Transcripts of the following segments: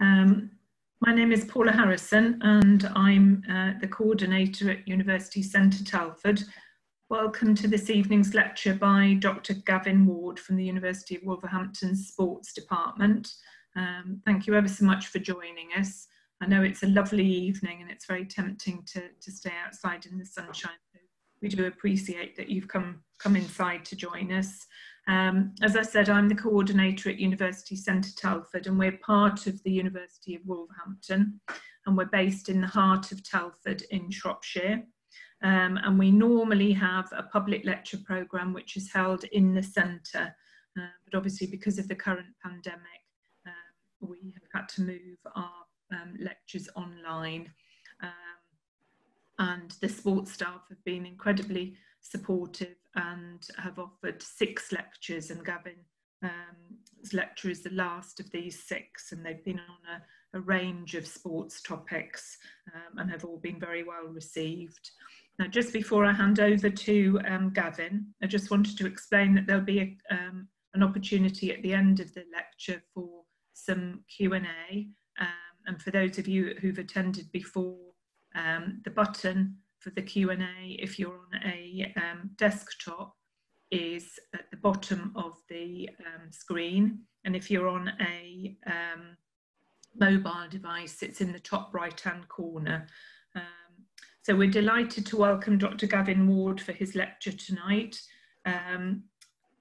Um, my name is Paula Harrison and I'm uh, the coordinator at University Centre Telford. Welcome to this evening's lecture by Dr Gavin Ward from the University of Wolverhampton's Sports Department. Um, thank you ever so much for joining us. I know it's a lovely evening and it's very tempting to, to stay outside in the sunshine. We do appreciate that you've come, come inside to join us. Um, as I said, I'm the coordinator at University Centre Telford and we're part of the University of Wolverhampton and we're based in the heart of Telford in Shropshire. Um, and we normally have a public lecture programme which is held in the centre. Uh, but obviously because of the current pandemic, um, we have had to move our um, lectures online. Um, and the sports staff have been incredibly supportive and have offered six lectures and Gavin's um, lecture is the last of these six and they've been on a, a range of sports topics um, and have all been very well received. Now just before I hand over to um, Gavin, I just wanted to explain that there'll be a, um, an opportunity at the end of the lecture for some Q&A um, and for those of you who've attended before, um, the button for the Q&A if you're on a um, desktop is at the bottom of the um, screen and if you're on a um, mobile device it's in the top right hand corner. Um, so we're delighted to welcome Dr Gavin Ward for his lecture tonight um,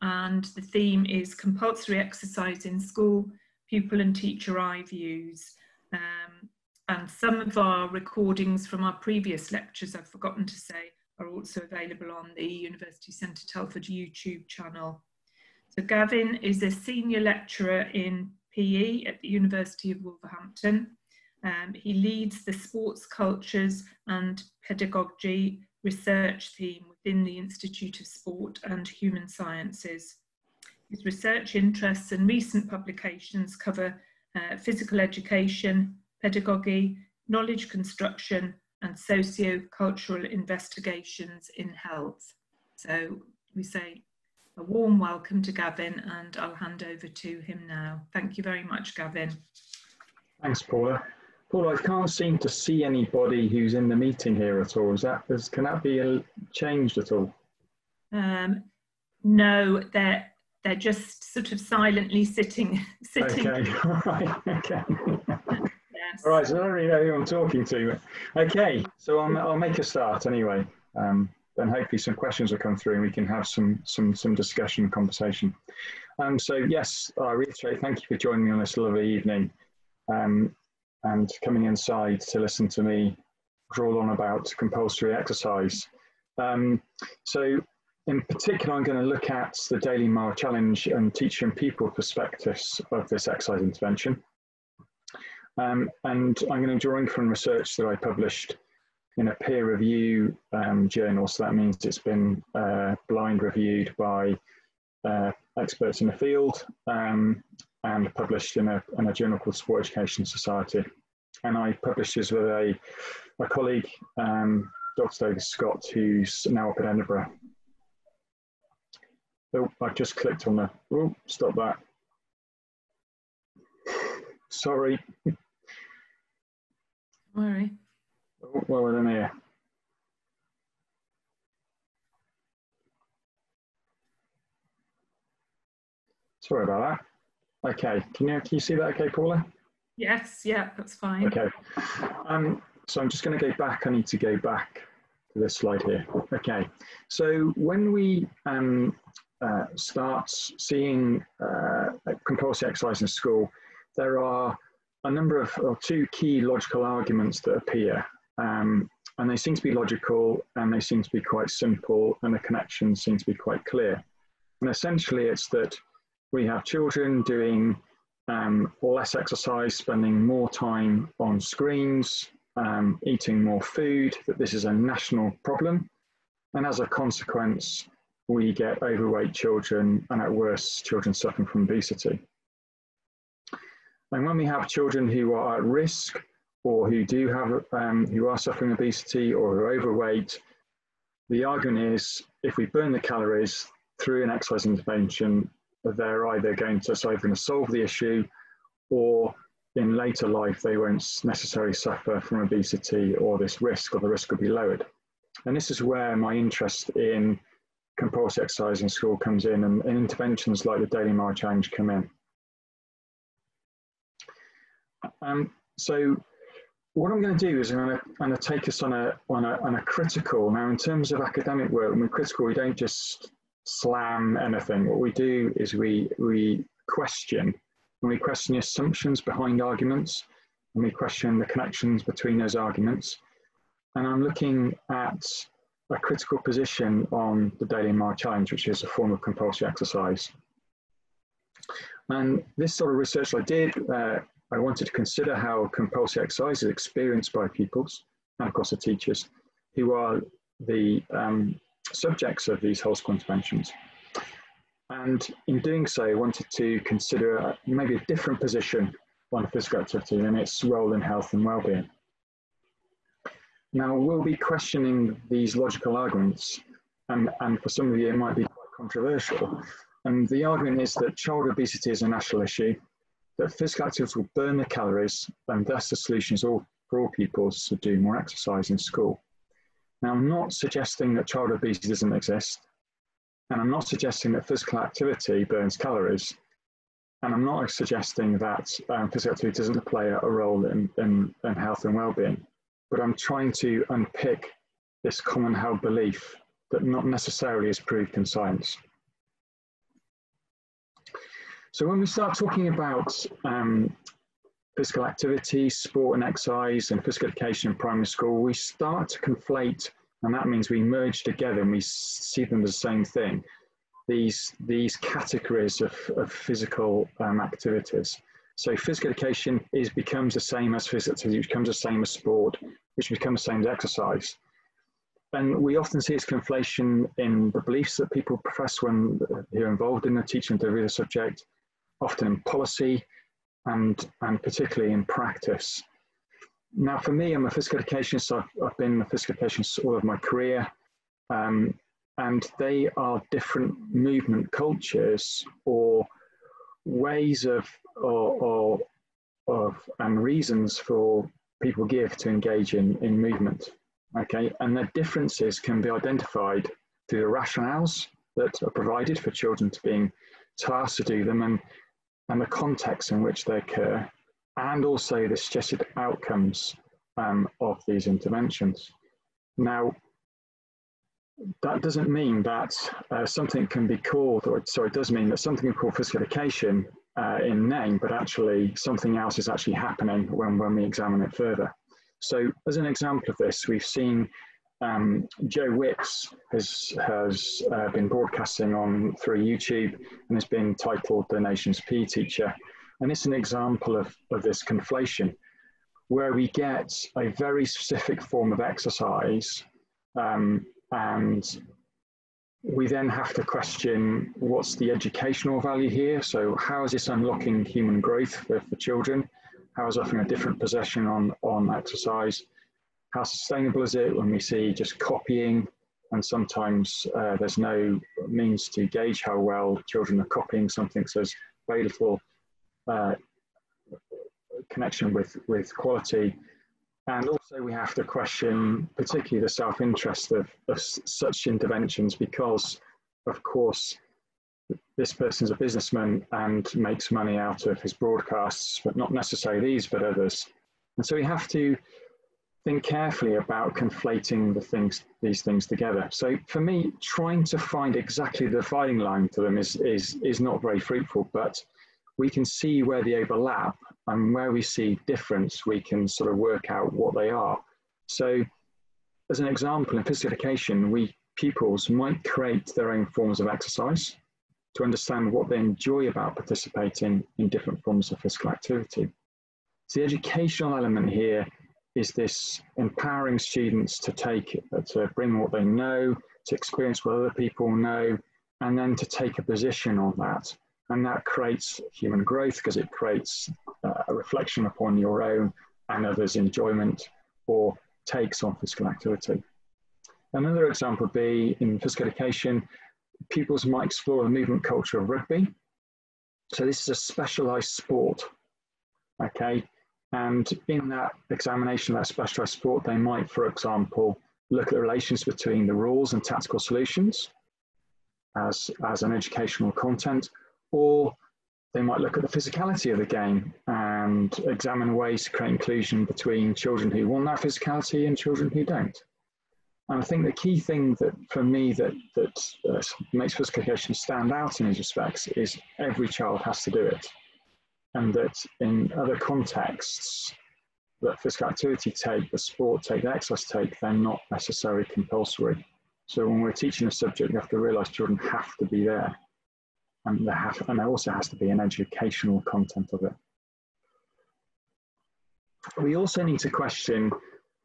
and the theme is compulsory exercise in school, pupil and teacher eye views. Um, and some of our recordings from our previous lectures, I've forgotten to say, are also available on the University Centre Telford YouTube channel. So Gavin is a senior lecturer in PE at the University of Wolverhampton. Um, he leads the sports cultures and pedagogy research team within the Institute of Sport and Human Sciences. His research interests and recent publications cover uh, physical education, pedagogy, knowledge construction, and socio-cultural investigations in health. So we say a warm welcome to Gavin and I'll hand over to him now. Thank you very much, Gavin. Thanks, Paula. Paula, I can't seem to see anybody who's in the meeting here at all. Is that, is, can that be changed at all? Um, no, they're, they're just sort of silently sitting. sitting. Okay, all right, okay. All right, so I don't really know who I'm talking to. Okay, so I'll, I'll make a start anyway. Um, then hopefully some questions will come through and we can have some some some discussion and conversation. Um, so yes, I reiterate, thank you for joining me on this lovely evening um, and coming inside to listen to me drawl on about compulsory exercise. Um, so in particular, I'm going to look at the Daily Mile Challenge and and pupil perspectives of this exercise intervention. Um, and I'm going to draw in from research that I published in a peer review um, journal. So that means it's been uh, blind reviewed by uh, experts in the field um, and published in a, in a, journal called Sport Education Society. And I published this with a, a colleague, um, Dr. David Scott, who's now up in Edinburgh. Oh, I've just clicked on the, oh, stop that. Sorry. Worry. What was in here? Sorry about that. Okay, can you, can you see that okay, Paula? Yes, yeah, that's fine. Okay. Um, so I'm just going to go back. I need to go back to this slide here. Okay. So when we um, uh, start seeing uh, compulsory exercise in school, there are a number of or two key logical arguments that appear. Um, and they seem to be logical and they seem to be quite simple and the connections seem to be quite clear. And essentially it's that we have children doing um, less exercise, spending more time on screens, um, eating more food, that this is a national problem. And as a consequence, we get overweight children and at worst, children suffering from obesity. And when we have children who are at risk or who do have, um, who are suffering obesity or are overweight, the argument is if we burn the calories through an exercise intervention, they're either going to, so going to solve the issue or in later life they won't necessarily suffer from obesity or this risk, or the risk will be lowered. And this is where my interest in compulsory exercise in school comes in and, and interventions like the Daily Mile Challenge come in. Um, so what I'm going to do is I'm going to, take us on a, on, a, on a critical. Now, in terms of academic work, when we're critical, we don't just slam anything. What we do is we, we question, and we question the assumptions behind arguments, and we question the connections between those arguments. And I'm looking at a critical position on the Daily Mile Challenge, which is a form of compulsory exercise. And this sort of research I did, uh, I wanted to consider how compulsory exercise is experienced by pupils and of course the teachers who are the um, subjects of these whole school interventions. And in doing so, I wanted to consider maybe a different position on physical activity and its role in health and well-being. Now, we'll be questioning these logical arguments, and, and for some of you, it might be quite controversial. And the argument is that child obesity is a national issue, that physical activity will burn the calories, and thus the solution is all, for all pupils to do more exercise in school. Now, I'm not suggesting that child obesity doesn't exist, and I'm not suggesting that physical activity burns calories, and I'm not suggesting that um, physical activity doesn't play a role in, in, in health and well-being but I'm trying to unpick this common held belief that not necessarily is proved in science. So when we start talking about um, physical activity, sport and exercise, and physical education in primary school, we start to conflate, and that means we merge together and we see them as the same thing. These, these categories of, of physical um, activities. So physical education is becomes the same as physical activity, becomes the same as sport, which becomes the same as exercise. And we often see this conflation in the beliefs that people profess when they're involved in the teaching of the subject, often in policy and, and particularly in practice. Now, for me, I'm a physical educationist. I've, I've been a physical educationist all of my career. Um, and they are different movement cultures or ways of or, or of and reasons for people give to engage in, in movement. Okay, and the differences can be identified through the rationales that are provided for children to being tasked to do them and, and the context in which they occur, and also the suggested outcomes um, of these interventions. Now, that doesn't mean that uh, something can be called, or sorry, it does mean that something can be called physical education uh, in name, but actually something else is actually happening when, when we examine it further. So as an example of this, we've seen um, Joe Wicks has, has uh, been broadcasting on through YouTube and has been titled The Nation's PE Teacher. And it's an example of, of this conflation where we get a very specific form of exercise um, and we then have to question what's the educational value here. So how is this unlocking human growth for, for children? How is offering a different possession on, on exercise? How sustainable is it when we see just copying? And sometimes uh, there's no means to gauge how well children are copying something. So there's very little uh, connection with, with quality. And also, we have to question, particularly the self interest of, of such interventions, because, of course, this person's a businessman and makes money out of his broadcasts, but not necessarily these, but others. And so we have to think carefully about conflating the things, these things together. So for me, trying to find exactly the dividing line to them is, is, is not very fruitful, but we can see where they overlap and where we see difference, we can sort of work out what they are. So, as an example, in physical education, we pupils might create their own forms of exercise to understand what they enjoy about participating in different forms of physical activity. So, the educational element here is this empowering students to take, to bring what they know, to experience what other people know, and then to take a position on that and that creates human growth because it creates uh, a reflection upon your own and others' enjoyment or takes on physical activity. Another example would be in physical education, pupils might explore the movement culture of rugby. So this is a specialized sport. Okay, and in that examination, that specialized sport, they might, for example, look at the relations between the rules and tactical solutions as, as an educational content, or they might look at the physicality of the game and examine ways to create inclusion between children who want that physicality and children who don't. And I think the key thing that for me that, that uh, makes physical education stand out in these respects is every child has to do it. And that in other contexts, that physical activity take, the sport take, the exercise take, they're not necessarily compulsory. So when we're teaching a subject, you have to realize children have to be there. And there, have, and there also has to be an educational content of it. We also need to question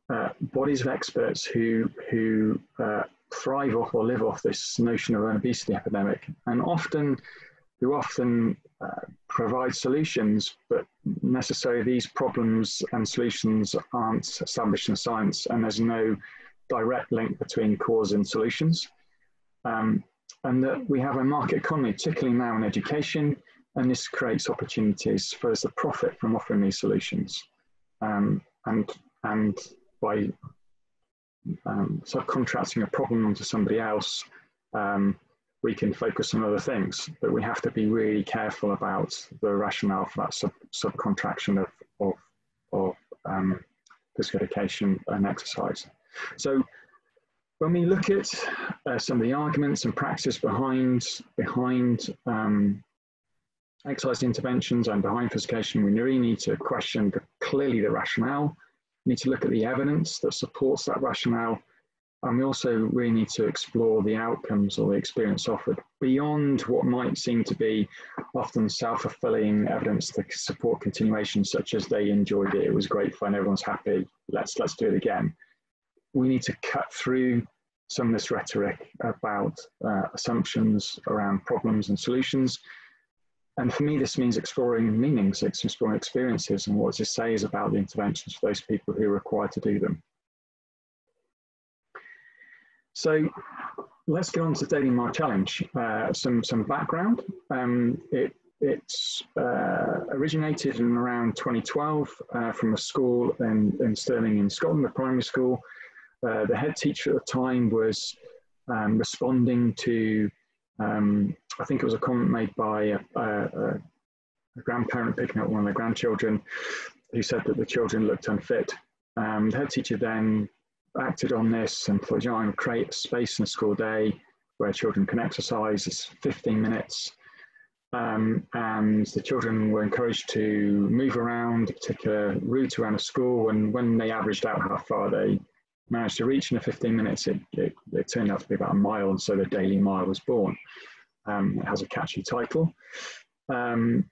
uh, bodies of experts who, who uh, thrive off or live off this notion of an obesity epidemic and often who often uh, provide solutions, but necessarily these problems and solutions aren't established in science and there's no direct link between cause and solutions. Um, and that we have a market economy, particularly now in education, and this creates opportunities for us to profit from offering these solutions. Um, and, and by um, subcontracting a problem onto somebody else, um, we can focus on other things. But we have to be really careful about the rationale for that sub subcontraction of, of, of um, physical education and exercise. So when we look at uh, some of the arguments and practice behind, behind um, exercise interventions and behind physical education, we really need to question the, clearly the rationale we need to look at the evidence that supports that rationale. And we also really need to explore the outcomes or the experience offered beyond what might seem to be often self-fulfilling evidence to support continuation, such as they enjoyed it, it was great fun, everyone's happy, let's, let's do it again. We need to cut through some of this rhetoric about uh, assumptions around problems and solutions and for me, this means exploring meanings, exploring experiences and what this says about the interventions for those people who are required to do them. So let's get on to Daily Mile Challenge. Uh, some, some background. Um, it, it's uh, originated in around 2012 uh, from a school in, in Stirling in Scotland, a primary school. Uh, the head teacher at the time was um, responding to um, I think it was a comment made by a, a, a, grandparent picking up one of their grandchildren who said that the children looked unfit. Um, the head teacher then acted on this and thought, you know, I'm create a space in a school day where children can exercise. It's 15 minutes. Um, and the children were encouraged to move around a particular route around a school. And when they averaged out how far they managed to reach in the 15 minutes, it, it, it, turned out to be about a mile, and so the Daily Mile was born. Um, it has a catchy title. Um,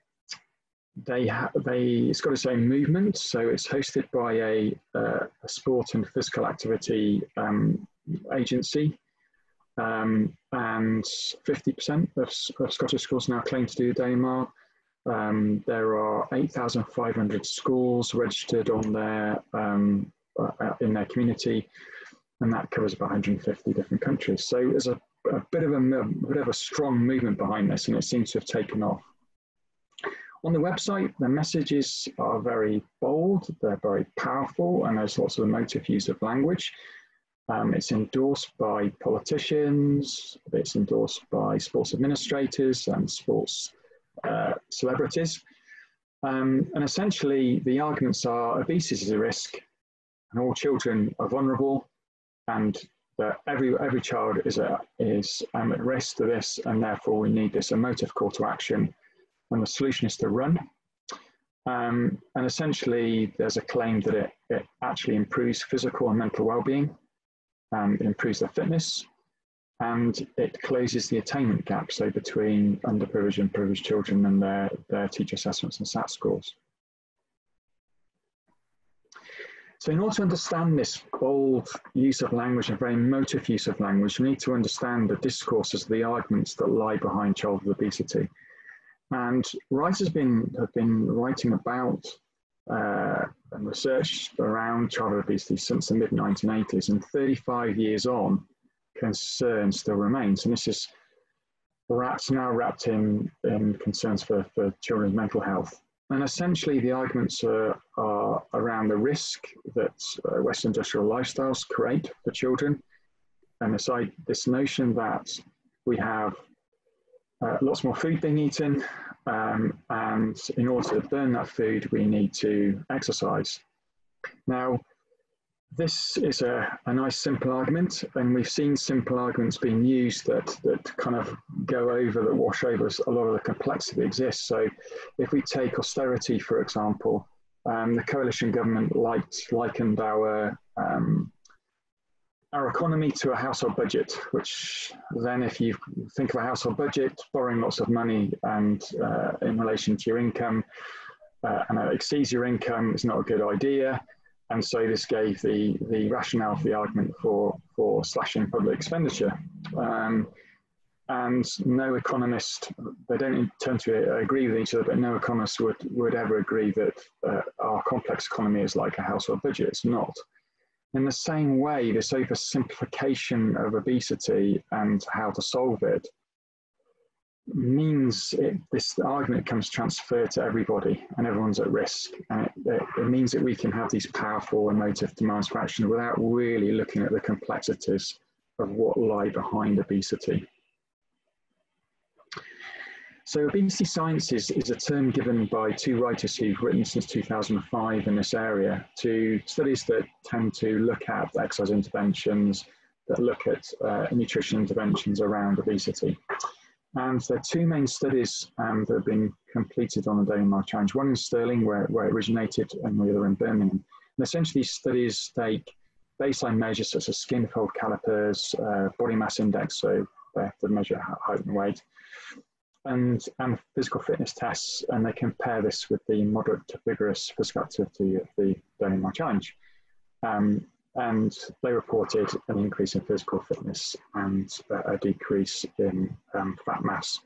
they have they it's got its own movement, so it's hosted by a, uh, a sport and physical activity um, agency, um, and 50% of, of, Scottish schools now claim to do the Daily Mile. Um, there are 8,500 schools registered on their um, uh, in their community, and that covers about 150 different countries. So there's a, a bit of a, a bit of a strong movement behind this, and it seems to have taken off. On the website, the messages are very bold, they're very powerful, and there's lots of emotive use of language. Um, it's endorsed by politicians, it's endorsed by sports administrators and sports uh, celebrities. Um, and essentially, the arguments are obesity is a risk, and all children are vulnerable, and that every every child is a, is um, at risk to this, and therefore we need this emotive call to action. And the solution is to run. Um, and essentially, there's a claim that it, it actually improves physical and mental well-being, um, it improves their fitness, and it closes the attainment gap, so between underprivileged and privileged children and their, their teacher assessments and SAT scores. So in order to understand this bold use of language and very emotive use of language, we need to understand the discourses, the arguments that lie behind childhood obesity. And writers been, have been writing about uh, and research around childhood obesity since the mid 1980s, and 35 years on, concern still remains. And this is wrapped now wrapped in, in concerns for, for children's mental health. and essentially the arguments are, are around the risk that uh, Western industrial lifestyles create for children. And this, this notion that we have uh, lots more food being eaten, um, and in order to burn that food, we need to exercise. Now, this is a, a nice simple argument, and we've seen simple arguments being used that, that kind of go over, that wash over a lot of the complexity that exists. So, if we take austerity, for example, um, the coalition government liked, likened our um, our economy to a household budget, which then, if you think of a household budget, borrowing lots of money and uh, in relation to your income, uh, and it exceeds your income is not a good idea. And so this gave the, the rationale for the argument for, for slashing public expenditure. Um, and no economist, they don't tend to agree with each other, but no economist would, would ever agree that uh, our complex economy is like a household budget. It's not. In the same way, this oversimplification of obesity and how to solve it means it, this argument comes transferred to everybody and everyone's at risk. And it, it, means that we can have these powerful emotive demands for action without really looking at the complexities of what lie behind obesity. So obesity science is, is a term given by two writers who've written since 2005 in this area to studies that tend to look at exercise interventions, that look at uh, nutrition interventions around obesity. And there are two main studies um, that have been completed on the Daily Mile Challenge. One in Stirling, where, where it originated, and the other in Birmingham. And essentially, studies take baseline measures such as skin fold calipers, uh, body mass index, so they have to measure height and weight, and, and physical fitness tests, and they compare this with the moderate to vigorous physical activity of the Daily Mile Challenge. Um, and they reported an increase in physical fitness and a decrease in um, fat mass.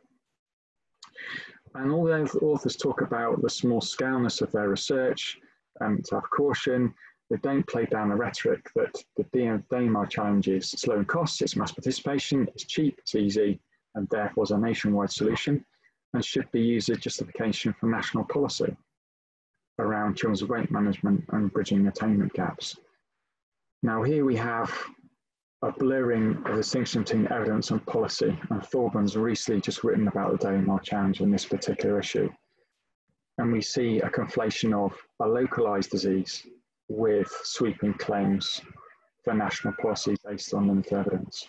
And all the authors talk about the small scaleness of their research and to have caution. They don't play down the rhetoric that the Mile challenge is slow in costs, it's mass participation, it's cheap, it's easy, and therefore is a nationwide solution and should be used as justification for national policy around children's weight management and bridging attainment gaps. Now here we have a blurring of the distinction between evidence and policy, and Thorburns recently just written about the Daily Mile Challenge and this particular issue. And we see a conflation of a localized disease with sweeping claims for national policy based on limited evidence.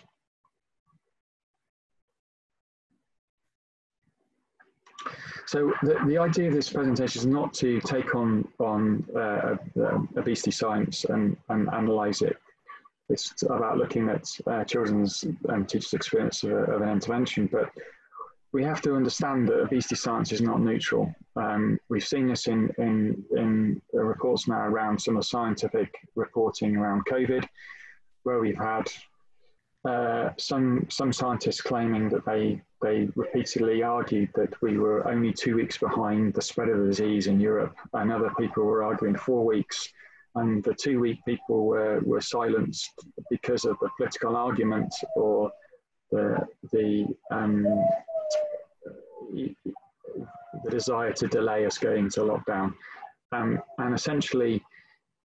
So the, the idea of this presentation is not to take on, on uh, obesity science and, and analyse it. It's about looking at uh, children's and teachers' experience of, of, an intervention, but we have to understand that obesity science is not neutral. Um, we've seen this in, in, in reports now around some of the scientific reporting around COVID, where we've had uh, some some scientists claiming that they they repeatedly argued that we were only two weeks behind the spread of the disease in Europe, and other people were arguing four weeks, and the two week people were, were silenced because of the political argument or the the um, the desire to delay us going to lockdown, um, and essentially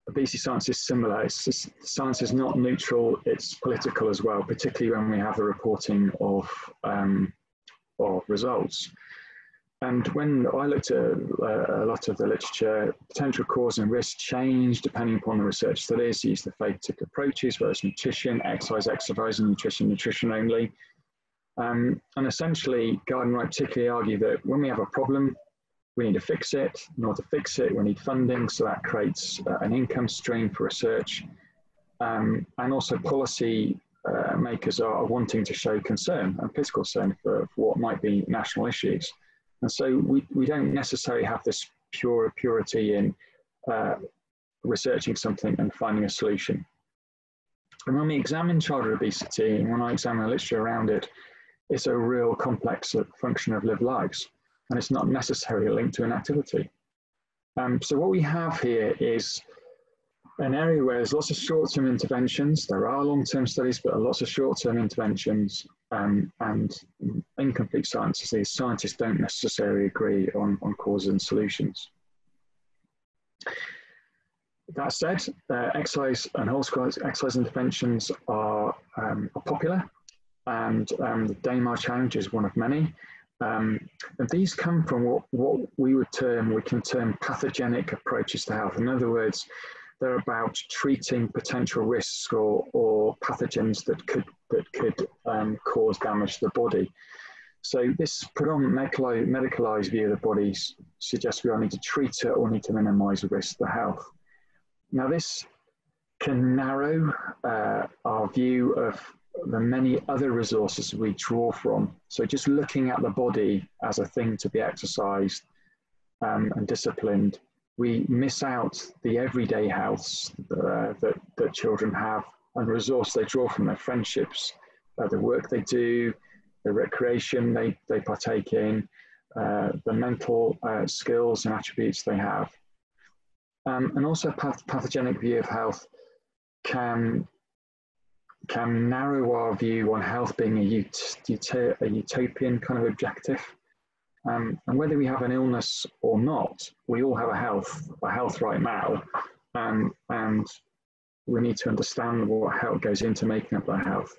obesity science is similar. It's science is not neutral, it's political as well, particularly when we have the reporting of, um, of results. And when I looked at uh, a lot of the literature, potential cause and risk change depending upon the research studies, use the phagocytic approaches, it's nutrition, exercise, exercise, and nutrition, nutrition only. Um, and essentially, Gard and Wright particularly argue that when we have a problem, we need to fix it. In order to fix it, we need funding, so that creates uh, an income stream for research. Um, and also policy uh, makers are wanting to show concern and political concern for, for, what might be national issues. And so we, we don't necessarily have this pure purity in uh, researching something and finding a solution. And when we examine childhood obesity, and when I examine the literature around it, it's a real complex function of lived lives and it's not necessarily linked to an activity. Um, so what we have here is an area where there's lots of short-term interventions. There are long-term studies, but lots of short-term interventions. um, and incomplete science is these scientists don't necessarily agree on, on causes and solutions. That said, uh, exercise and whole school exercise interventions are, um, are popular, and um, the Daily Mile Challenge is one of many. Um, and these come from what, what we would term, we can term pathogenic approaches to health. In other words, they're about treating potential risks or, or pathogens that could, that could um, cause damage to the body. So this predominant medicalized view of the body suggests we all need to treat it or need to minimize the risk to health. Now this can narrow uh, our view of the many other resources we draw from. So just looking at the body as a thing to be exercised um, and disciplined, we miss out the everyday health uh, that, that children have and the resource they draw from their friendships, uh, the work they do, the recreation they, they partake in, uh, the mental uh, skills and attributes they have. Um, and also path pathogenic view of health can can narrow our view on health being a, ut a utopian kind of objective. Um, and whether we have an illness or not, we all have a health, a health right now, um, and we need to understand what health goes into making up that health.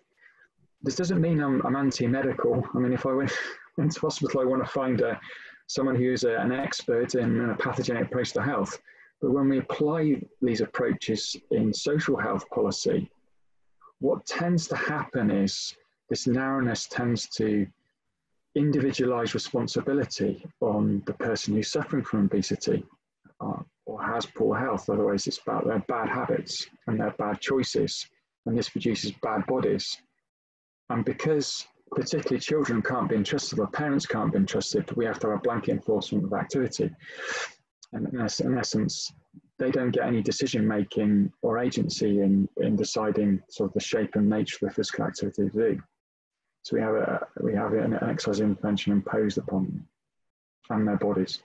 This doesn't mean I'm, I'm anti-medical. I mean, if I went into hospital, I want to find a, someone who's a, an expert in a pathogenic approach to health. But when we apply these approaches in social health policy, what tends to happen is this narrowness tends to individualize responsibility on the person who's suffering from obesity uh, or has poor health. Otherwise, it's about their bad habits and their bad choices, and this produces bad bodies. And because particularly children can't be entrusted or parents can't be entrusted, we have to have a blanket enforcement of activity. And in essence, they don't get any decision making or agency in, in deciding sort of the shape and nature of the physical activity to do. So we have a we have an exercise intervention imposed upon them and their bodies.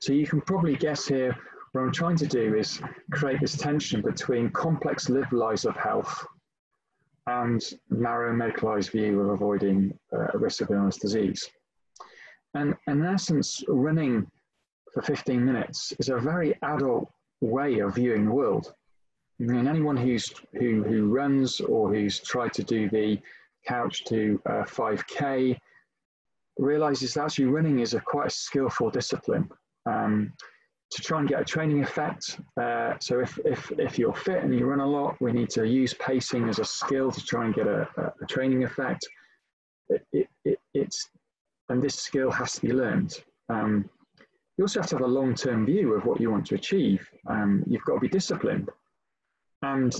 So you can probably guess here what I'm trying to do is create this tension between complex lived lives of health and narrow medicalized view of avoiding uh, risk of illness disease. And, and in essence, running for 15 minutes is a very adult way of viewing the world. I mean, anyone who's who who runs or who's tried to do the couch to uh, 5k realizes that actually running is a quite a skillful discipline um, to try and get a training effect. Uh, so if, if, if you're fit and you run a lot, we need to use pacing as a skill to try and get a, a, training effect. It, it, it, it's, and this skill has to be learned. Um, you also have to have a long-term view of what you want to achieve. Um, you've got to be disciplined. And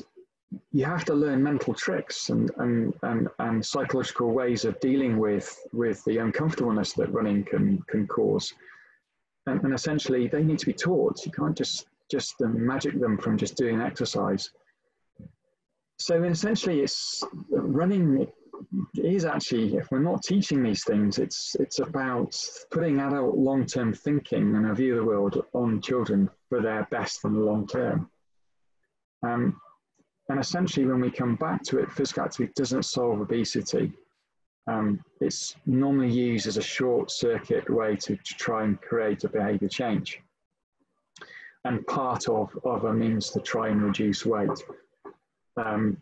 you have to learn mental tricks and, and, and, and psychological ways of dealing with, with the uncomfortableness that running can, can cause. And, and essentially, they need to be taught. You can't just, just um, magic them from just doing exercise. So essentially, it's running is actually, if we're not teaching these things, it's, it's about putting adult long term thinking and a view of the world on children for their best in the long term. Um, and essentially, when we come back to it, physical activity doesn't solve obesity. Um, it's normally used as a short circuit way to, to try and create a behavior change and part of, of a means to try and reduce weight. Um,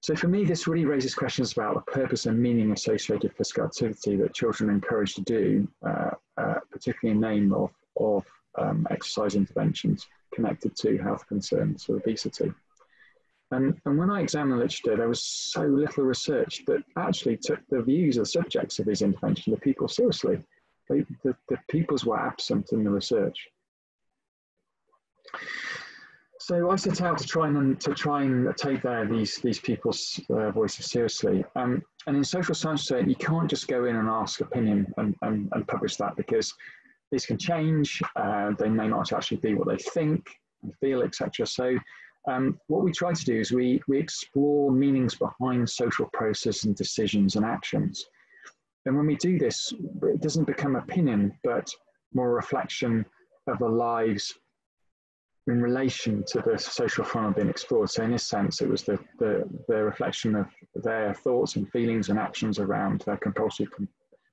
so for me, this really raises questions about the purpose and meaning associated with physical activity that children are encouraged to do, uh, uh, particularly in name of, of um, exercise interventions connected to health concerns or obesity. And, and when I examined the literature, there was so little research that actually took the views of the subjects of these interventions, the people, seriously. They, the, the peoples were absent in the research. So I set out to try and to try and take these these people's uh, voices seriously. Um, and in social science, you can't just go in and ask opinion and, and, and publish that because these can change. Uh, they may not actually be what they think and feel, etc. So um, what we try to do is we we explore meanings behind social process and decisions and actions. And when we do this, it doesn't become opinion, but more reflection of the lives in relation to the social phenomenon being explored. So in this sense, it was the, the, the reflection of their thoughts and feelings and actions around their compulsory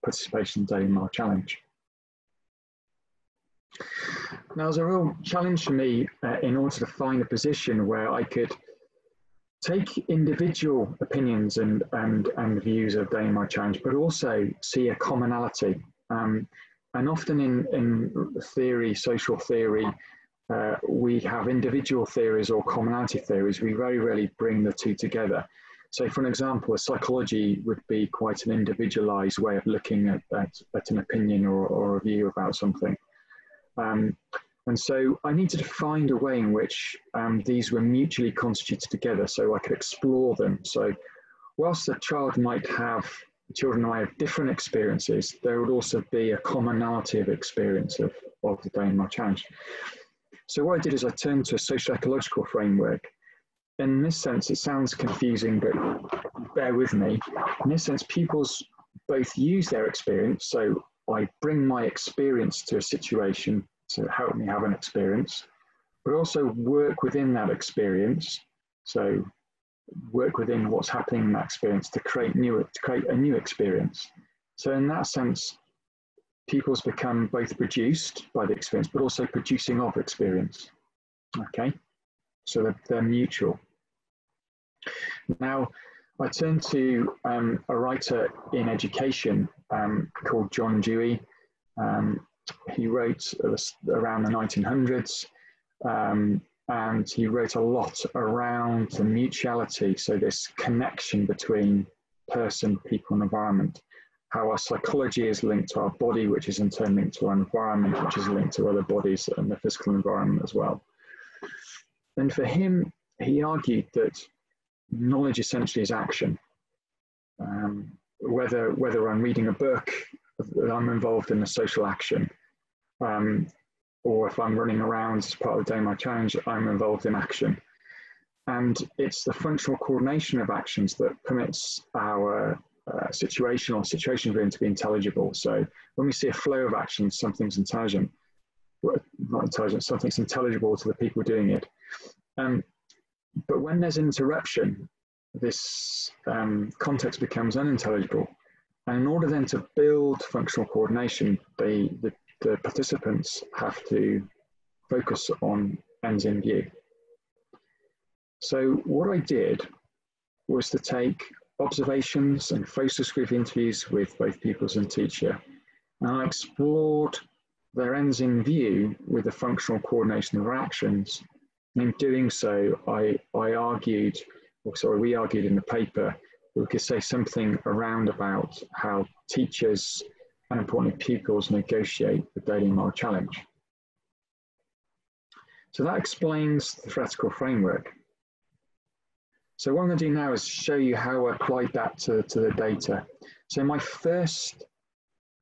participation in the Daily Mile Challenge. Now, it was a real challenge for me uh, in order to find a position where I could take individual opinions and, and, and views of Daily Mile Challenge, but also see a commonality. Um, and often in, in theory, social theory, uh, we have individual theories or commonality theories. We very rarely bring the two together. So, for an example, a psychology would be quite an individualized way of looking at, at, at an opinion or, or a view about something. Um, and so I needed to find a way in which um, these were mutually constituted together so I could explore them. So, whilst a child might have, children might have different experiences, there would also be a commonality of experience of, of the Mile Challenge. So what I did is I turned to a social ecological framework. In this sense, it sounds confusing, but bear with me. In this sense, pupils both use their experience. So I bring my experience to a situation to help me have an experience, but also work within that experience. So work within what's happening in that experience to create new to create a new experience. So in that sense, pupils become both produced by the experience, but also producing of experience. Okay, so they're, they're mutual. Now, I turn to um, a writer in education um, called John Dewey. Um, he wrote around the 1900s, um, and he wrote a lot around the mutuality, so this connection between person, people, and environment how our psychology is linked to our body, which is in turn linked to our environment, which is linked to other bodies and the physical environment as well. And for him, he argued that knowledge essentially is action. Um, whether, whether I'm reading a book, I'm involved in a social action, um, or if I'm running around as part of the Daily Mile Challenge, I'm involved in action. And it's the functional coordination of actions that permits our uh, situational situations going to be intelligible. So when we see a flow of action, something's intelligent, not intelligent, something's intelligible to the people doing it. Um, but when there's interruption, this um, context becomes unintelligible. And in order then to build functional coordination, they, the, the participants have to focus on ends in view. So what I did was to take observations and focus group interviews with both pupils and teacher. And I explored their ends in view with the functional coordination of actions. In doing so, I, I argued, or sorry, we argued in the paper, we could say something around about how teachers and importantly pupils negotiate the Daily Mile Challenge. So that explains the theoretical framework. So what I'm going to do now is show you how I applied that to, to the data. So my first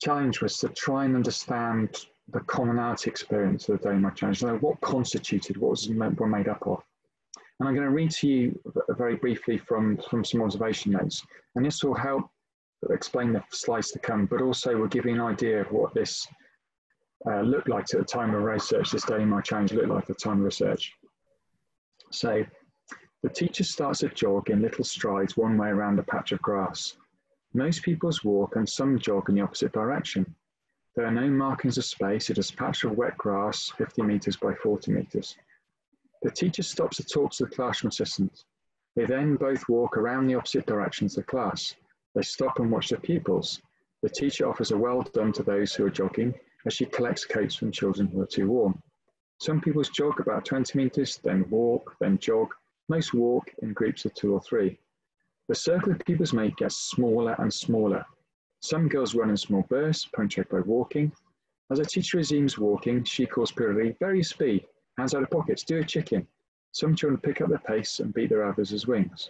challenge was to try and understand the commonality experience of the Daily Mile Challenge, know what constituted, what was were made up of. And I'm going to read to you very briefly from, from some observation notes. And this will help explain the slides to come, but also will give you an idea of what this uh, looked like at the time of research, this Daily Mile Challenge looked like at the time of research. So the teacher starts a jog in little strides one way around a patch of grass. Most pupils walk and some jog in the opposite direction. There are no markings of space, it is a patch of wet grass, 50 metres by 40 metres. The teacher stops to talk to the classroom assistant. They then both walk around the opposite directions of the class. They stop and watch the pupils. The teacher offers a well done to those who are jogging as she collects coats from children who are too warm. Some pupils jog about 20 metres, then walk, then jog, most walk in groups of two or three. The circle of pupils make gets smaller and smaller. Some girls run in small bursts, punctuated by walking. As a teacher resumes walking, she calls periodically, very speed, hands out of pockets, do a chicken. Some children pick up their pace and beat their others' as wings.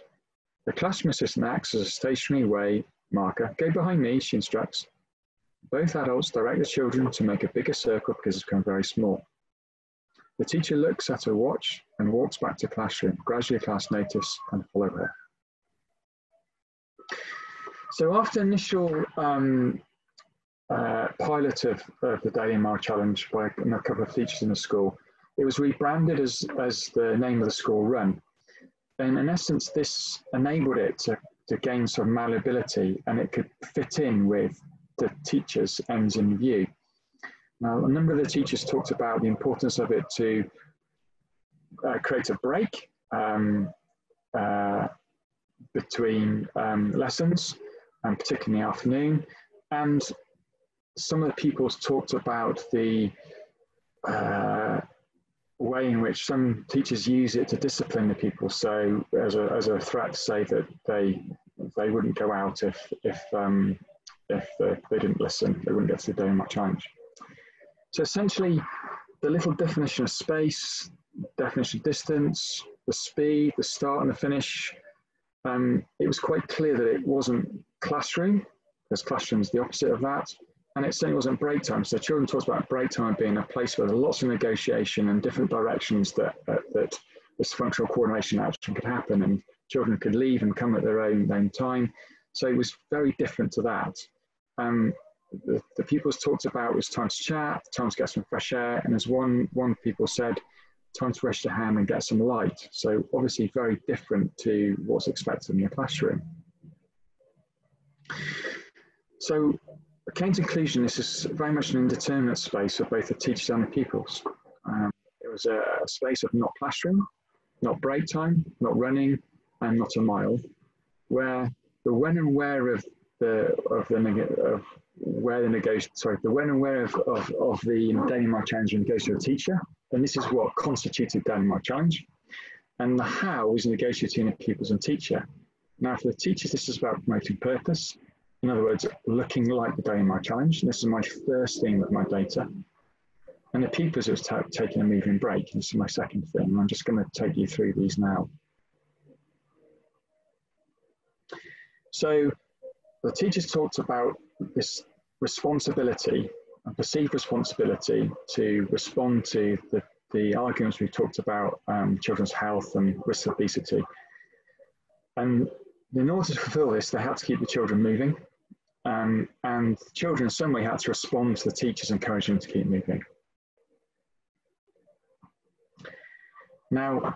The classroom assistant acts as a stationary way marker. Go behind me, she instructs. Both adults direct the children to make a bigger circle because it's become very small. The teacher looks at her watch and walks back to classroom. Gradually, class notice and follow her. So after initial um, uh, pilot of, of, the Daily Mile Challenge by a couple of teachers in the school, it was rebranded as, as the name of the school run. And in essence, this enabled it to, to gain some malleability and it could fit in with the teacher's ends in view. Now, a number of the teachers talked about the importance of it to uh, create a break um, uh, between um, lessons, and particularly in the afternoon. And some of the pupils talked about the uh, way in which some teachers use it to discipline the people. So as a, as a threat to say that they they wouldn't go out if if um, if uh, they didn't listen, they wouldn't get to the day much lunch. So essentially, the little definition of space, definition of distance, the speed, the start and the finish, um, it was quite clear that it wasn't classroom, because classroom is the opposite of that. And it certainly wasn't break time. So children talked about break time being a place where there's lots of negotiation and different directions that, uh, that this functional coordination action could happen and children could leave and come at their own, own time. So it was very different to that. Um, the, the pupils talked about was time to chat, time to get some fresh air, and as one, one people said, time to rest your hand and get some light. So obviously very different to what's expected in your classroom. So Kane's inclusion, this is very much an indeterminate space for both the teachers and the pupils. Um, it was a, a, space of not classroom, not break time, not running, and not a mile, where the when and where of the of the of where the negotiation sorry the when and where of, of, of the Mile Challenge goes to a teacher, and this is what constituted Mile Challenge, and the how is negotiating the pupils and teacher. Now, for the teachers, this is about promoting purpose, in other words, looking like the Daily Mile Challenge. This is my first thing with my data. And the pupils was taking a moving break. This is my second thing. And I'm just going to take you through these now. So the teachers talked about this responsibility, a perceived responsibility to respond to the, the arguments we've talked about um, children's health and risk of obesity. And in order to fulfill this, they had to keep the children moving. Um, and children in some way had to respond to the teachers encouraging them to keep moving. Now,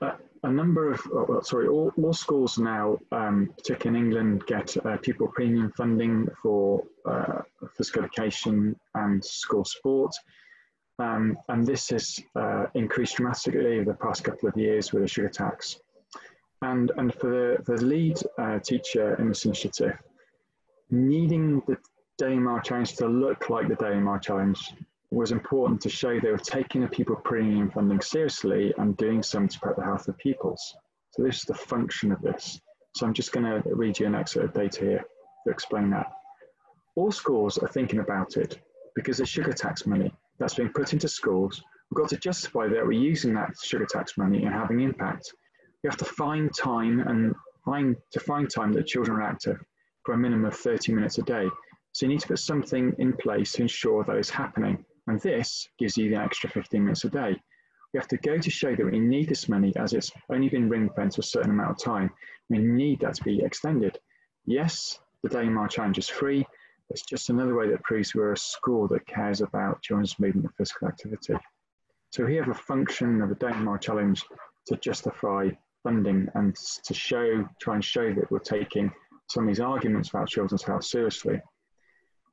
a, a number of, oh, sorry, all, all schools now, um, particularly in England, get uh, pupil premium funding for uh, physical education and school sport. Um, and this has uh, increased dramatically over the past couple of years with the sugar tax. And, and for the, the lead uh, teacher in this initiative, needing the Mile Challenge to look like the Mile Challenge was important to show they were taking the pupil premium funding seriously and doing something to protect the health of pupils. So this is the function of this. So I'm just going to read you an excerpt of data here to explain that. All schools are thinking about it because the sugar tax money that's being put into schools, we've got to justify that we're using that sugar tax money and having impact. We have to find time and find to find time that children are active for a minimum of 30 minutes a day. So you need to put something in place to ensure that is happening. And this gives you the extra 15 minutes a day. We have to go to show that we need this money as it's only been ring fenced for a certain amount of time. We need that to be extended. Yes, the Mile Challenge is free. It's just another way that proves we're a school that cares about children's movement and physical activity. So we have a function of the Mile Challenge to justify funding and to show, try and show that we're taking some of these arguments about children's health seriously.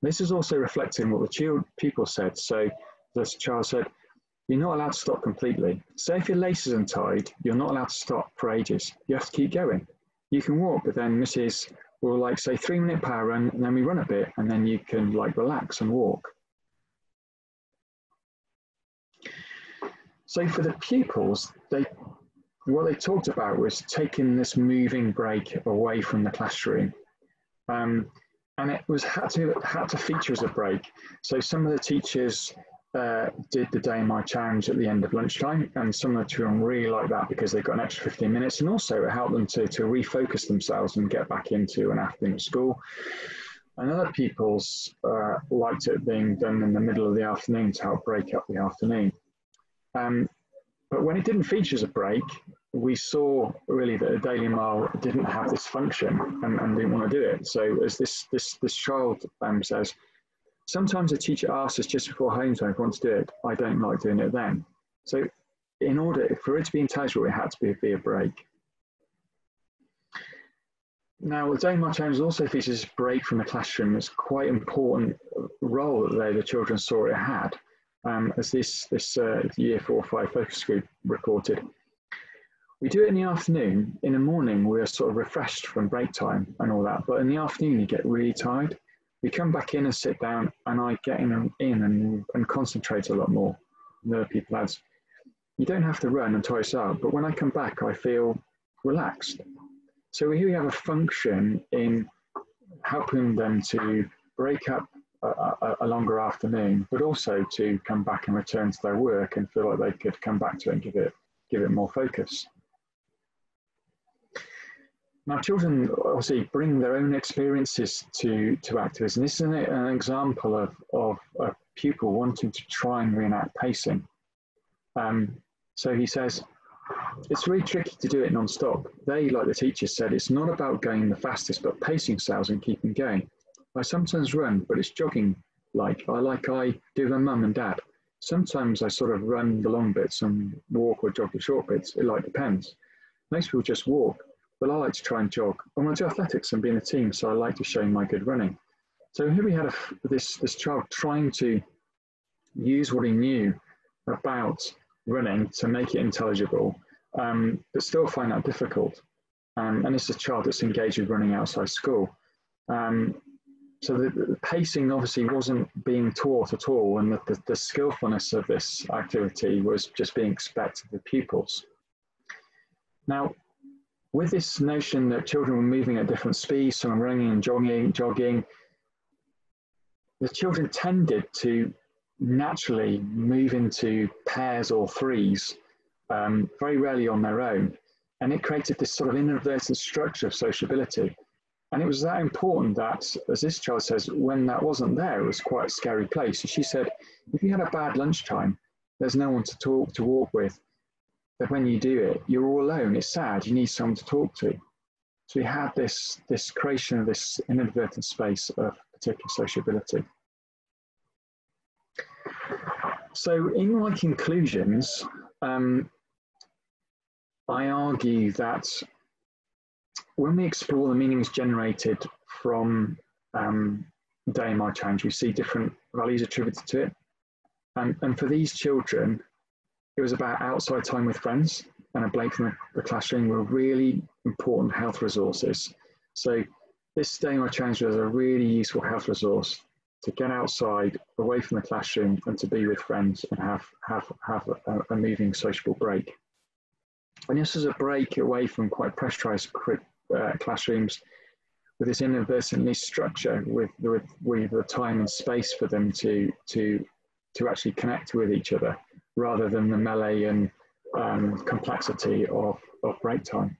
This is also reflected in what the people said. So this child said, you're not allowed to stop completely. Say if your lace is untied, you're not allowed to stop for ages. You have to keep going. You can walk, but then Mrs. will like say three minute power run, and then we run a bit, and then you can like relax and walk. So for the pupils, they what they talked about was taking this moving break away from the classroom. Um, and it was had to had to feature as a break. So some of the teachers uh, did the Daily Mile Challenge at the end of lunchtime, and some of the children really liked that because they got an extra 15 minutes, and also it helped them to, to refocus themselves and get back into an afternoon school. And other people's uh, liked it being done in the middle of the afternoon to help break up the afternoon. Um, but when it didn't feature as a break, we saw really that a Daily Mile didn't have this function and, and didn't want to do it. So as this this this child um, says, sometimes a teacher asks us just before home time if we want to do it. I don't like doing it then. So in order for it to be intelligible, it had to be be a break. Now, the Daily Challenge also features break from the classroom. It's quite important role that they, the children saw it had, um, as this, this uh, year four or five focus group reported. We do it in the afternoon. In the morning, we're sort of refreshed from break time and all that. But in the afternoon, you get really tired. We come back in and sit down, and I get in, in and, and concentrate a lot more. The people lads, you don't have to run and tire yourself, but when I come back, I feel relaxed. So here we have a function in helping them to break up a, a, a, longer afternoon, but also to come back and return to their work and feel like they could come back to it and give it give it more focus. Now, children obviously bring their own experiences to, to activism. This is an, an example of, of a pupil wanting to try and reenact pacing. Um, so he says, it's really tricky to do it non-stop. They, like the teacher said, it's not about going the fastest, but pacing yourselves and keeping going. I sometimes run, but it's jogging like I like I do with my mum and dad. Sometimes I sort of run the long bits and walk or jog the short bits. It like depends. Most people just walk. But I like to try and jog. I want to do athletics and be in a team, so I like to show my good running. So here we had a, this, this child trying to use what he knew about running to make it intelligible, um, but still find that difficult. Um, and it's a child that's engaged with running outside school. Um, so the, the, pacing obviously wasn't being taught at all, and the, the, the skillfulness of this activity was just being expected of the pupils. Now, with this notion that children were moving at different speeds, some running and jogging, jogging, the children tended to naturally move into pairs or threes, um, very rarely on their own. And it created this sort of inadvertent structure of sociability. And it was that important that, as this child says, when that wasn't there, it was quite a scary place. And she said, if you had a bad lunchtime, there's no one to talk, to walk with, that when you do it, you're all alone. It's sad. You need someone to talk to. So we had this, this creation of this inadvertent space of particular sociability. So in my conclusions, um, I argue that when we explore the meanings generated from um, Daily Mile Challenge, we see different values attributed to it. And, and for these children, it was about outside time with friends and a break from the, classroom were really important health resources. So this Daily Mile Challenge was a really useful health resource to get outside, away from the classroom, and to be with friends and have have have a, a moving sociable break. And this is a break away from quite pressurized uh, classrooms with this inadvertently structure with, with with the time and space for them to to to actually connect with each other rather than the melee and um, complexity of, of break time.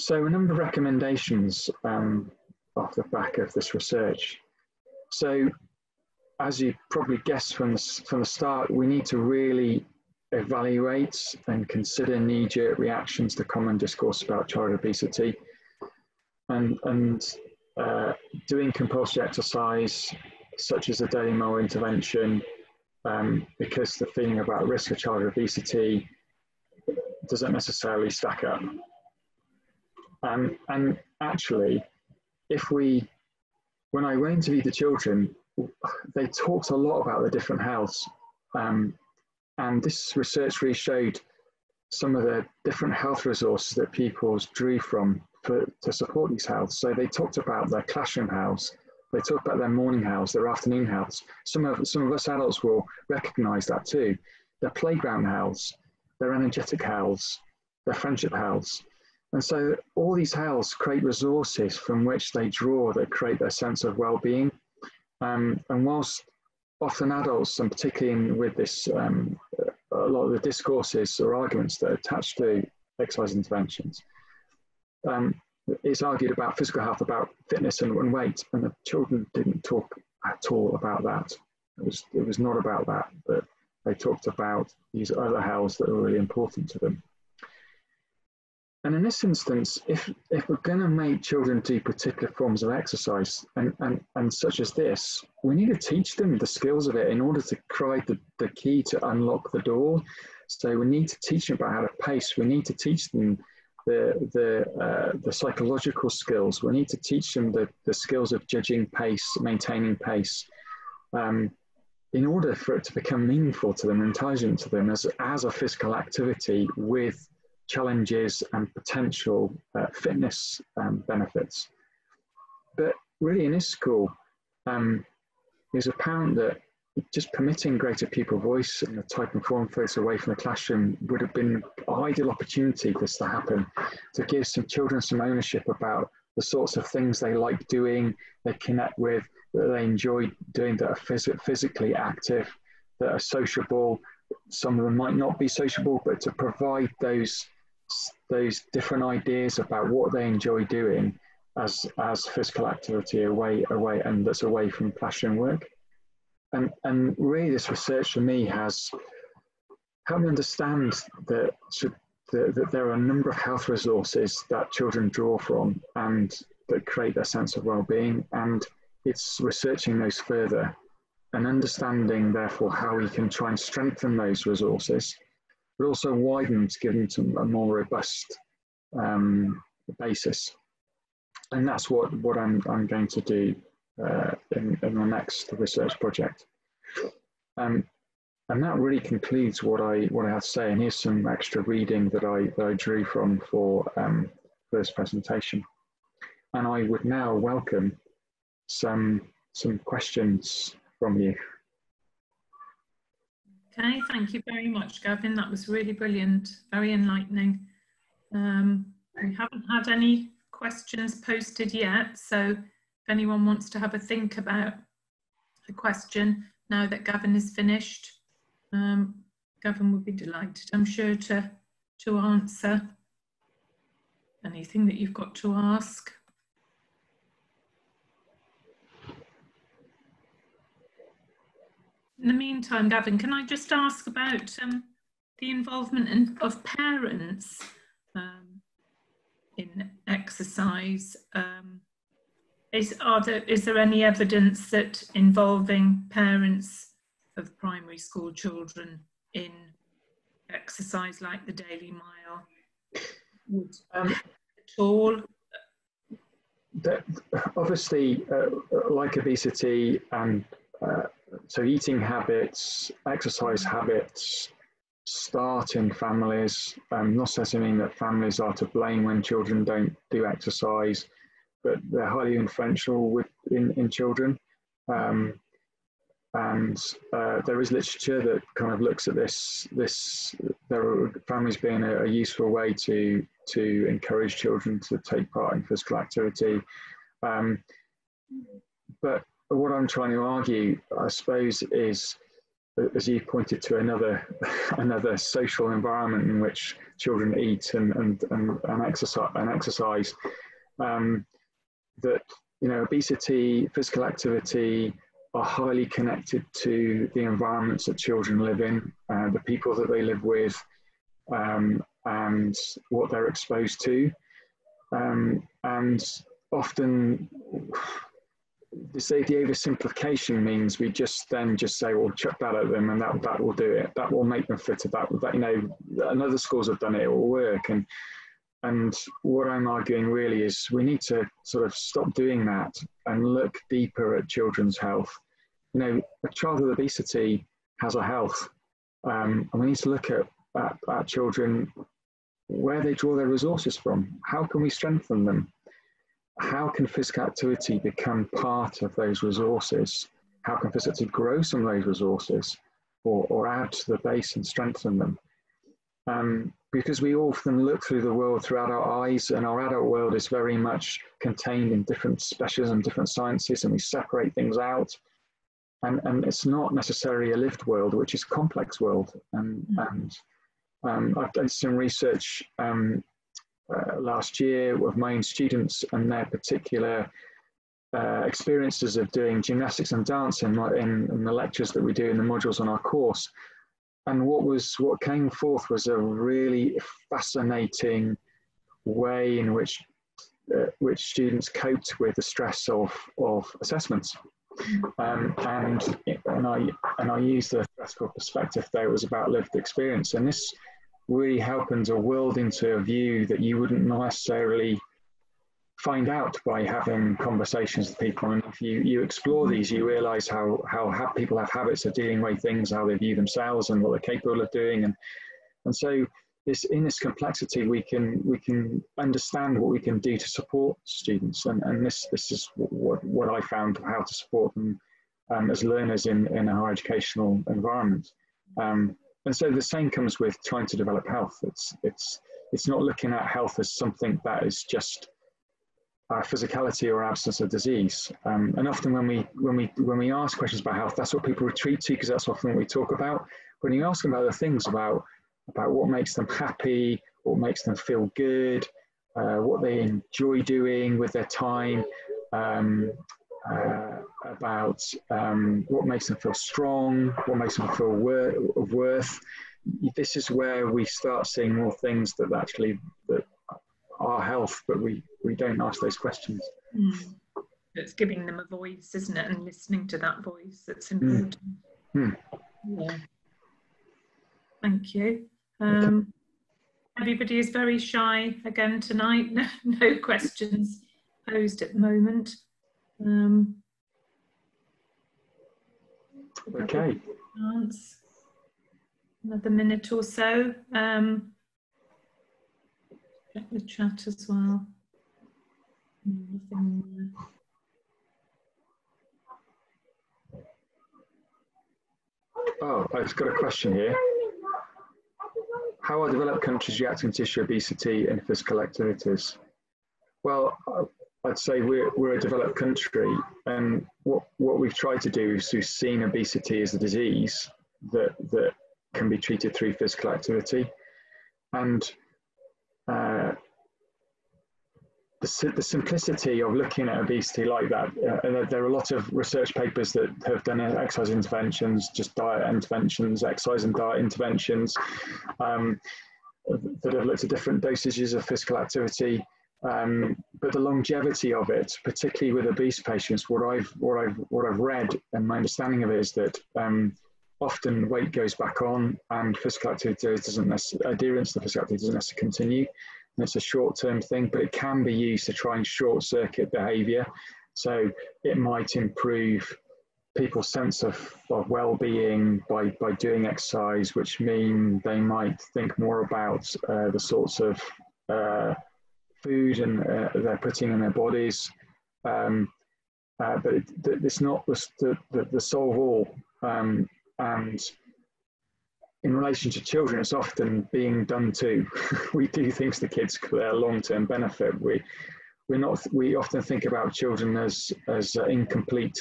So a number of recommendations um, off the back of this research. So as you probably guessed from the, from the start, we need to really evaluate and consider knee-jerk reactions to common discourse about child obesity and, and uh, doing compulsory exercise such as a Daily Mile intervention, um, because the feeling about risk of child obesity doesn't necessarily stack up. Um, and actually, if we, when I went to interviewed the children, they talked a lot about the different healths. Um, and this research really showed some of the different health resources that pupils drew from for, to support these healths. So they talked about their classroom health, they talk about their morning house, their afternoon house. Some of, some of us adults will recognize that too. Their playground house, their energetic house, their friendship house. And so all these houses create resources from which they draw that create their sense of well-being. Um, and whilst often adults, and particularly in, with this, um, a lot of the discourses or arguments that are attached to exercise interventions, um, it's argued about physical health, about fitness and, and weight, and the children didn't talk at all about that. It was it was not about that, but they talked about these other healths that were really important to them. and in this instance, if, if we're going to make children do particular forms of exercise and, and, and such as this, we need to teach them the skills of it in order to provide the, the key to unlock the door. So we need to teach them about how to pace. We need to teach them the, the, uh, the psychological skills. We need to teach them the, the skills of judging pace, maintaining pace, um, in order for it to become meaningful to them, intelligent to them as, as a physical activity with challenges and potential uh, fitness um, benefits. But really in this school, um, it's apparent that just permitting greater pupil voice and the type and form focus away from the classroom would have been ideal opportunity for this to happen, to give some children some ownership about the sorts of things they like doing, they connect with, that they enjoy doing, that are phys- physically active, that are sociable. Some of them might not be sociable, but to provide those those different ideas about what they enjoy doing as as physical activity away away and that's away from classroom work and and really this research for me has helped me understand that that, that there are a number of health resources that children draw from and that create their sense of well-being and it's researching those further and understanding therefore how we can try and strengthen those resources but also widen to give them a more robust um, basis. And that's what, what I'm, I'm going to do uh, in, in the next research project. Um, and that really concludes what I, what I have to say. And here's some extra reading that I, that I drew from for um, this presentation. And I would now welcome some, some questions from you. Okay, thank you very much, Gavin. That was really brilliant, very enlightening. Um, we haven't had any questions posted yet, so anyone wants to have a think about the question now that Gavin is finished, um, Gavin would be delighted, I'm sure, to, to answer anything that you've got to ask. In the meantime, Gavin, can I just ask about um, the involvement in, of parents um, in exercise? Um, is, are there, is there any evidence that involving parents of primary school children in exercise like the Daily Mile would um, at all? That obviously, uh, like obesity and uh, so eating habits, exercise habits start in families. Um, not necessarily mean that families are to blame when children don't do exercise, but they're highly influential with, in, in children. Um, and uh, there is literature that kind of looks at this. This there are families being a, a, useful way to to encourage children to take part in physical activity. Um, but what I'm trying to argue, I suppose, is as you pointed to another another social environment in which children eat and and, and, and exercise and exercise um, that you know obesity physical activity are highly connected to the environments that children live in uh, the people that they live with um, and what they're exposed to um, and often say the oversimplification means we just then just say, well, chuck that at them and that, that will do it. That will make them fitter. That, that you know, another schools have done it, it will work. And, and what I'm arguing really is we need to sort of stop doing that and look deeper at children's health. You know, a child with obesity has a health. Um, and we need to look at, at, at children where they draw their resources from. How can we strengthen them? how can physical activity become part of those resources? How can physical activity grow some of those resources or, or add to the base and strengthen them? Um, because we often look through the world through our eyes, and our adult world is very much contained in different specialisms, different sciences, and we separate things out. And, and it's not necessarily a lived world, which is a complex world. And, mm. and um, I've done some research um, uh, last year with my own students and their particular uh, experiences of doing gymnastics and dancing in, in, the lectures that we do in the modules on our course. And what was what came forth was a really fascinating way in which uh, which students coped with the stress of, of assessments. Um, and, and, I, and I used the theoretical perspective though it was about lived experience. And this really helped a world into a view that you wouldn't necessarily find out by having conversations with people. And if you, you explore these, you realize how, how ha- people have habits of dealing with things, how they view themselves and what they're capable of doing. And, and so this, in this complexity, we can, we can understand what we can do to support students. And, and this, this is what, what I found how to support them um, as learners in, in a higher educational environment. Um, and so the same comes with trying to develop health. It's, it's, it's not looking at health as something that is just our physicality or absence of disease. Um, and often when we, when, we, when we ask questions about health, that's what people retreat to because that's often what we talk about. When you ask them about the things about, about what makes them happy, what makes them feel good, uh, what they enjoy doing with their time, um, uh, about um, what makes them feel strong, what makes them feel wor- of worth. This is where we start seeing more things that actually that our health, but we, we don't ask those questions. Mm. It's giving them a voice, isn't it? And listening to that voice that's important. Mm. Yeah. Thank you. Um. Everybody is very shy again tonight. No, no questions posed at the moment. Um, okay. Another minute or so. Um, check the chat as well. Nothing Oh, I've got a question here. How are developed countries reacting to issue obesity and physical activities? Well, I'd say we're, we're a developed country, and what, what we've tried to do is we've seen obesity as a disease that, that can be treated through physical activity. And uh, the, the simplicity of looking at obesity like that, uh, there are a lot of research papers that have done exercise interventions, just diet interventions, exercise and diet interventions, um, that have looked at different dosages of physical activity. Um, but the longevity of it, particularly with obese patients, what I've what I've what I've read and my understanding of it is that um, often weight goes back on and physical activity doesn't necessarily adherence to physical activity doesn't necessarily continue. And it's a short-term thing, but it can be used to try and short-circuit behaviour. So it might improve people's sense of, of well-being by, by doing exercise, which mean they might think more about uh, the sorts of uh, food and uh, they're putting in their bodies. Um, uh, but it, it's not the, the, the solve all. Um, and in relation to children, it's often being done too. we do things to kids for their long-term benefit. We, we're not, we often think about children as, as uh, incomplete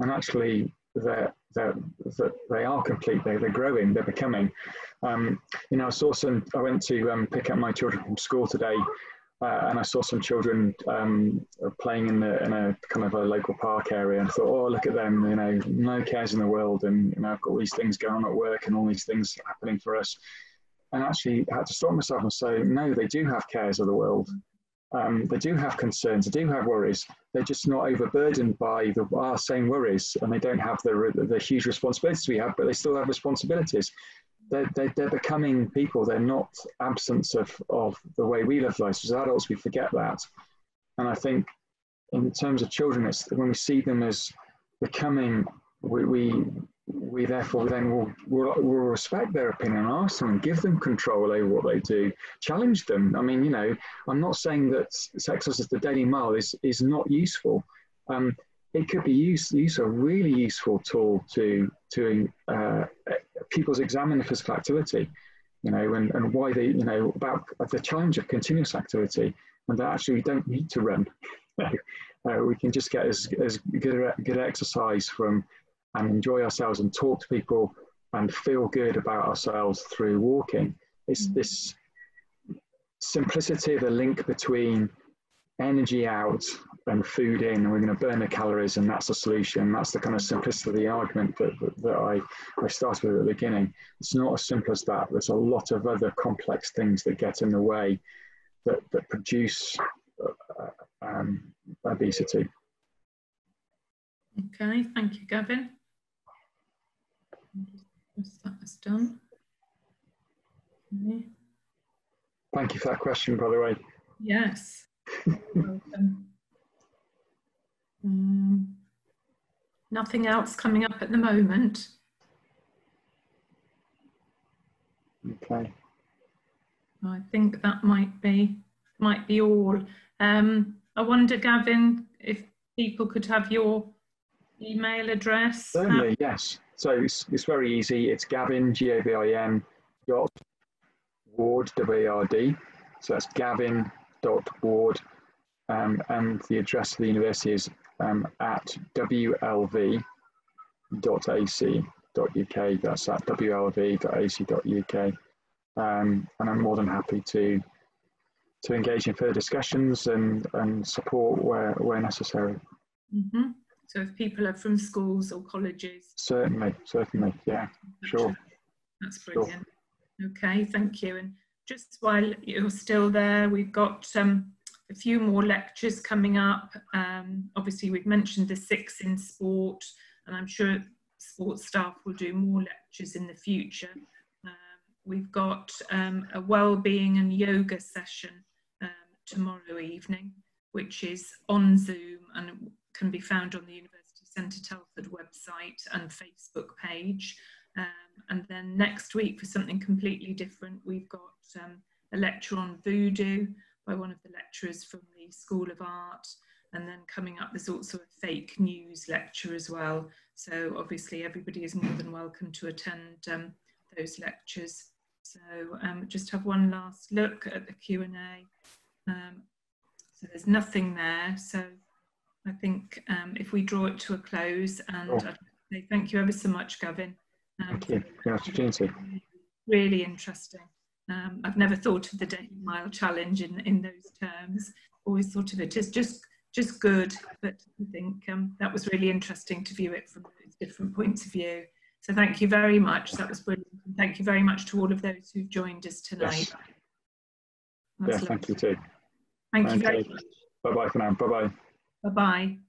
and actually they're, they're, they are complete, they're, they're growing, they're becoming. Um, you know, I saw some, I went to um, pick up my children from school today uh, and I saw some children um, playing in, the, in a kind of a local park area and thought, oh, look at them, you know, no cares in the world. And, you know, I've got all these things going on at work and all these things happening for us. And actually I had to stop myself and say, no, they do have cares of the world. Um, they do have concerns, they do have worries. They're just not overburdened by the, our same worries and they don't have the, the huge responsibilities we have, but they still have responsibilities they're, they're, they're, becoming people. They're not absence of, of the way we live lives. As adults, we forget that. And I think in terms of children, it's when we see them as becoming, we, we, we therefore then will, will, will respect their opinion and ask them and give them control over what they do, challenge them. I mean, you know, I'm not saying that sex as the Daily Mile is, is not useful. Um, it could be used, used a really useful tool to to uh, pupils examine the physical activity, you know, and, and why they, you know, about the challenge of continuous activity, and that actually we don't need to run. uh, we can just get as, as good, good exercise from and enjoy ourselves and talk to people and feel good about ourselves through walking. It's mm-hmm. this simplicity of the link between energy out and food in, and we're going to burn the calories, and that's the solution. That's the kind of simplicity of the argument that, that, that, I, I started with at the beginning. It's not as simple as that. There's a lot of other complex things that get in the way. that, that produce uh, um, obesity. Okay, thank you, Gavin. That was done. Okay. Thank you for that question, by the way. Yes. um, nothing else coming up at the moment. Okay. I think that might be might be all. Um, I wonder, Gavin, if people could have your email address. Certainly, yes. So it's, it's very easy. It's Gavin, G-A-V-I-N, dot Ward, W-A-R-D. So that's Gavin dot Ward. Um, and the address of the university is um, at wlv.ac.uk. That's at wlv.ac.uk. Um, and I'm more than happy to to engage in further discussions and, and support where, where necessary. Mm -hmm. So if people are from schools or colleges? Certainly, certainly, yeah, sure. That's brilliant. Sure. Okay, thank you. And just while you're still there, we've got um, a few more lectures coming up. Um, obviously, we've mentioned the six in sport, and I'm sure sports staff will do more lectures in the future. Um, we've got um, a well-being and yoga session um, tomorrow evening, which is on Zoom and can be found on the University Centre Telford website and Facebook page. Um, and then next week, for something completely different, we've got um, a lecture on voodoo by one of the lecturers from the School of Art. And then coming up, there's also a fake news lecture as well. So obviously, everybody is more than welcome to attend um, those lectures. So um, just have one last look at the Q&A. Um, so there's nothing there. So I think um, if we draw it to a close, and oh. I'd say thank you ever so much, Gavin. Um, thank you for the opportunity. Really interesting. Um, I've never thought of the Daily Mile Challenge in, in those terms. Always thought of it as just just good, but I think um, that was really interesting to view it from different points of view. So thank you very much. That was brilliant. And thank you very much to all of those who've joined us tonight. Yes. Yeah, thank you too. Thank okay. you very much. Bye bye for now. Bye bye. Bye-bye.